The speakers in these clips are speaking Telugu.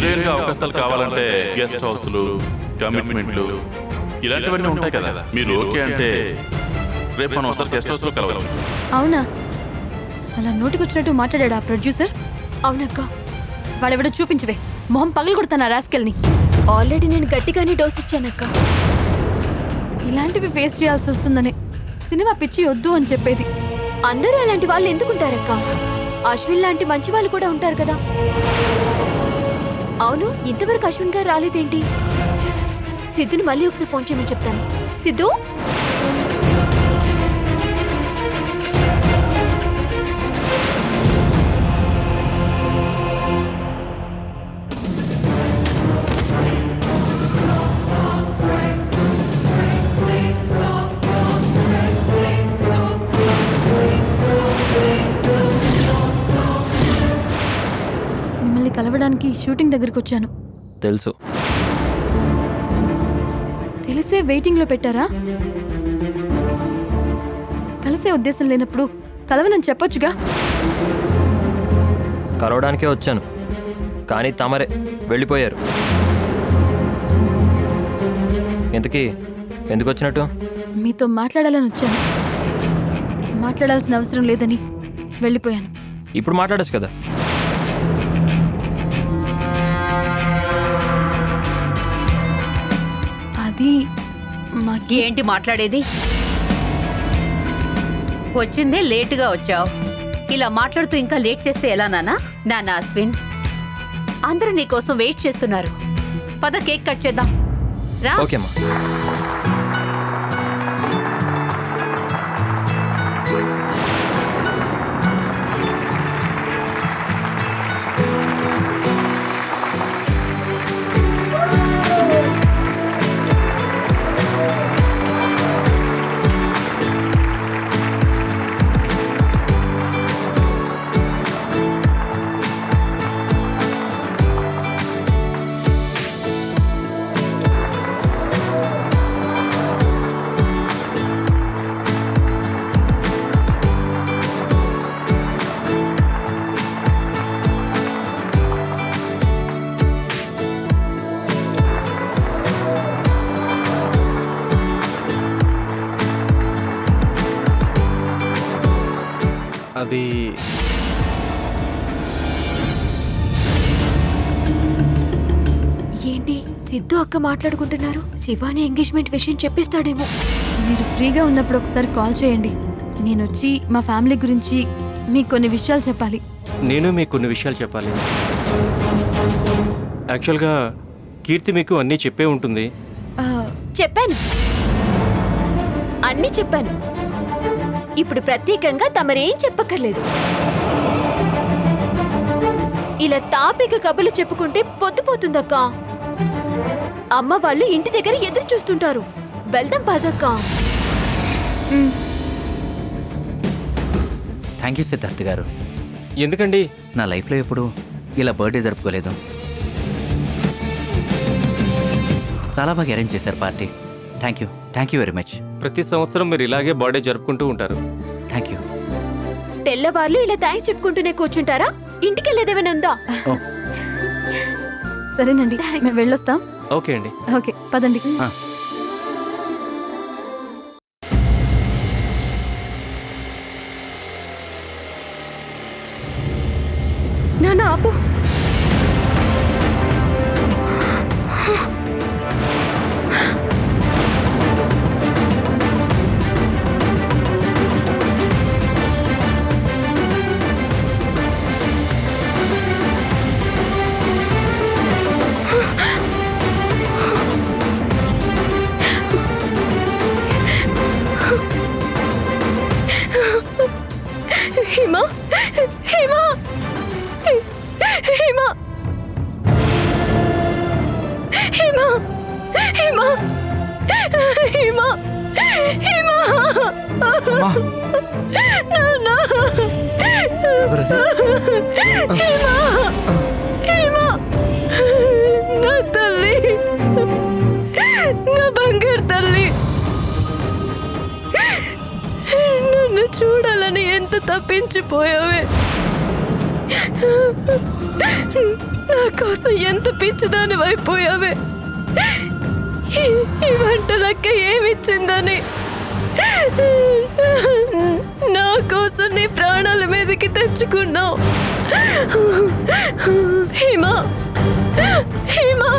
గా అవకాశాలు కావాలంటే గెస్ట్ హౌస్లు కమిట్మెంట్లు ఇలాంటివన్నీ ఉంటాయి కదా. మీరు ఓకే అంటే రేపు మనం ఒకసారి గెస్ట్ హౌస్లో కలవచ్చు అవునా? అలా నోటికొచ్చినట్టు మాట్లాడాడు ఆ ప్రొడ్యూసర్? అవునక్క. వాడెవడో చూపించవే. మొహం పగలు కొడతాను ఆ రాస్కెల్ని. ఆల్రెడీ నేను గట్టిగానే డోస్ ఇచ్చానక్క. ఇలాంటివి ఫేస్ చేయాల్సి వస్తుందని. సినిమా పిచ్చి వద్దు అని చెప్పేది. అందరూ అలాంటి వాళ్ళు ఎందుకుంటారక్క? అశ్విన్ లాంటి మంచి వాళ్ళు కూడా ఉంటారు కదా. అవును ఇంతవరకు అశ్విన్ గారు రాలేదేంటి? సిద్ధుని మళ్ళీ ఒకసారి ఫోన్ చేయమని చెప్తాను. సిద్ధు? కలవడానికి షూటింగ్ దగ్గరికి వచ్చాను. తెలుసు. తెలిసే వెయిటింగ్లో పెట్టారా? కలిసే ఉద్దేశం లేనప్పుడు కలవనని చెప్పొచ్చుగా? కలవడానికే వచ్చాను. కానీ తమరే వెళ్ళిపోయారు. ఇంతకీ ఎందుకు? వచ్చినట్టు మీతో మాట్లాడాలని వచ్చాను. మాట్లాడాల్సిన అవసరం లేదని వెళ్ళిపోయాను. ఇప్పుడు మాట్లాడచ్చు కదా? మాకి ఏంటి మాట్లాడేది? వచ్చిందే లేటుగా వచ్చావు. ఇలా మాట్లాడుతూ ఇంకా లేట్ చేస్తే ఎలా నానా నానా అశ్విన్. అందరూ నీకోసం వెయిట్ చేస్తున్నారు. పద కేక్ కట్ చేద్దాం. రా. అది ఏంటి సిద్ధు అక్క మాట్లాడుకుంటున్నారు? శివాని ఎంగేజ్మెంట్ విషయం చెప్పేస్తాడేమో. మీరు ఫ్రీగా ఉన్నప్పుడు ఒకసారి కాల్ చేయండి. నేను వచ్చి మా ఫ్యామిలీ గురించి మీకు కొన్ని విషయాలు చెప్పాలి. నేను మీకు కొన్ని విషయాలు చెప్పాలి. యాక్చువల్గా కీర్తి మీకు అన్నీ చెప్పే ఉంటుంది. ఆ, చెప్పాను. అన్నీ చెప్పాను. ఇప్పుడు ప్రత్యేకంగా తమరేం చెప్పక్కర్లేదు. ఇలా తాపిక కబులు చెప్పుకుంటే పొద్దుపోతుందక్క. అమ్మ వాళ్ళు ఇంటి దగ్గర ఎదురు చూస్తుంటారు. వెళ్దాం పదక్క. థ్యాంక్ యూ సిద్ధార్థ్ గారు. ఎందుకండి? నా లైఫ్లో ఎప్పుడు ఇలా బర్త్డే జరుపుకోలేదు. చాలా బాగా అరేంజ్ చేశారు party. Thank you thank you very much ప్రతి సంవత్సరం మీరు ఇలాగే బర్త్డే జరుపుకుంటూ ఉంటారు. థ్యాంక్ యూ తెల్లవార్లు ఇలా థ్యాంక్స్ చెప్పుకుంటూనే కూర్చుంటారా? ఇంటికి వెళ్ళేదేమైనా ఉందా సరేనండి మేము వెళ్ళొస్తాం. ఓకే అండి. ఓకే పదండి. ఆ. నాన్న ఆపు. హిమా హిమా హిమా హిమా హిమా హిమా హిమా నాన్న హిమా హిమా చూడాలని ఎంత తప్పించిపోయావే? నా కోసం ఎంత పిచ్చిదాని అయిపోయావే ఈ- ఈ వంటలక్క ఏమిచ్చిందని? నా కోసం నీ ప్రాణాల మీదకి తెచ్చుకున్నావు. హిమా! హిమా!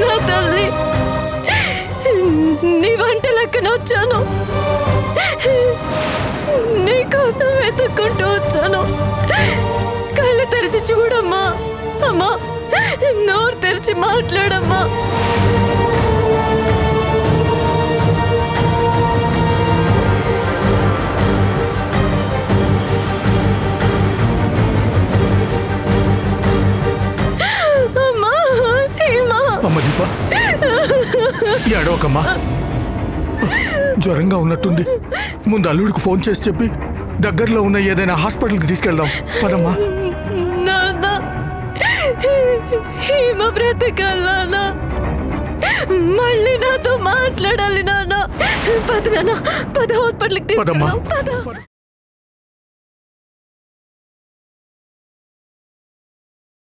నా తల్లి! నీ వంట లెక్కన వచ్చాను నీ కోసం వెతుక్కుంటూ వచ్చాను. కళ్ళు తెరిచి చూడమ్మా. అమ్మా నోరు తెరిచి మాట్లాడమ్మా. అమ్మా అమ్మ ఏడవకమ్మా. జ్వరంగా ఉన్నట్టుంది. ముందు అల్లుడికి ఫోన్ చేసి చెప్పి దగ్గరలో ఉన్న ఏదైనా హాస్పిటల్కి తీసుకెళ్దాం. పదమ్మా. బ్రతకాలనా మళ్ళీ నాతో మాట్లాడాలి నాన్న. పద నాన్న. పద హాస్పిటల్కి పదమ్మా. తీసుకెళ్దాం. పద.